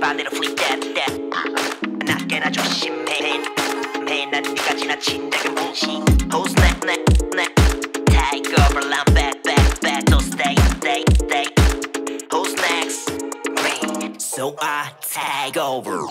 순식과 반대로 flip 낮게나 조심해 매난 네가 지나친다는 무시 Who's next next next Take over I'm back back back Don't stay stay stay. Who's next? Me. So I take over.